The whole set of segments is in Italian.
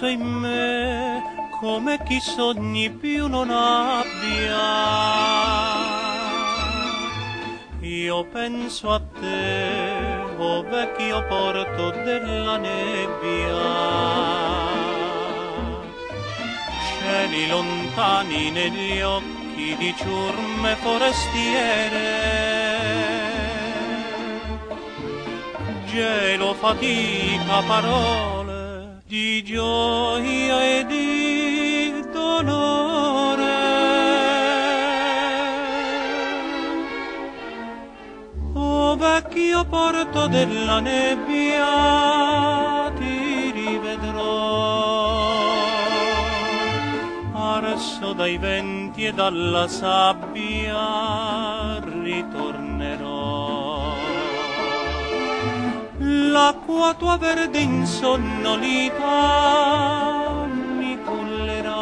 penso in me come chi sogni più non abbia. Io penso a te, o vecchio porto della nebbia. Cieli lontani negli occhi di ciurme forestiere gelo, fatica, parole di gioia e di dolore. O vecchio porto della nebbia, ti rivedrò, arso dai venti e dalla sabbia ritornerò l'acqua tua verde insonnolita mi cullerà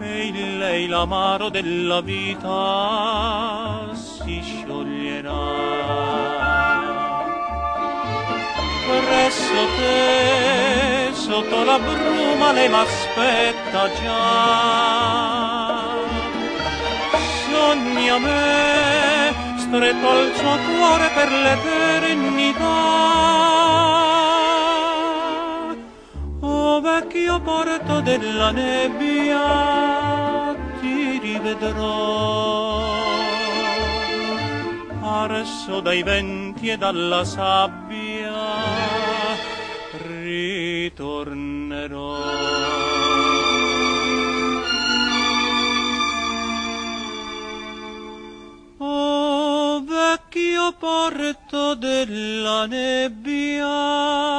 e in lei l'amaro della vita si scioglierà. Presso te sotto la bruma lei m'aspetta già. Sogna me stretto al suo cuore per l'eternità. O vecchio porto della nebbia, ti rivedrò. Arso dai venti e dalla sabbia, porto della nebbia.